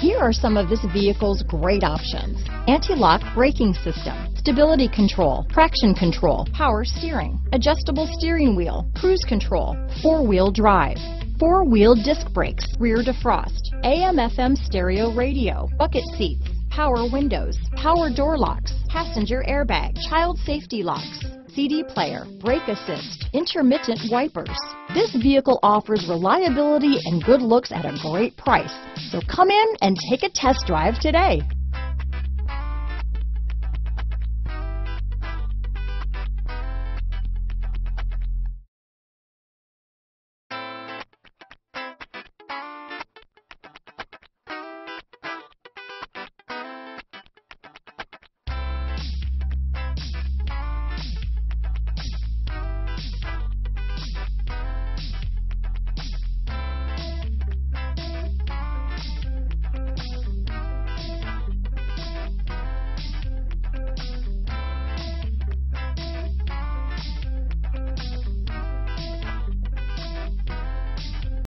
Here are some of this vehicle's great options. Anti-lock braking system, stability control, traction control, power steering, adjustable steering wheel, cruise control, four-wheel drive, four-wheel disc brakes, rear defrost, AM FM stereo radio, bucket seats, power windows, power door locks, passenger airbag, child safety locks, CD player, brake assist, intermittent wipers. This vehicle offers reliability and good looks at a great price. So come in and take a test drive today.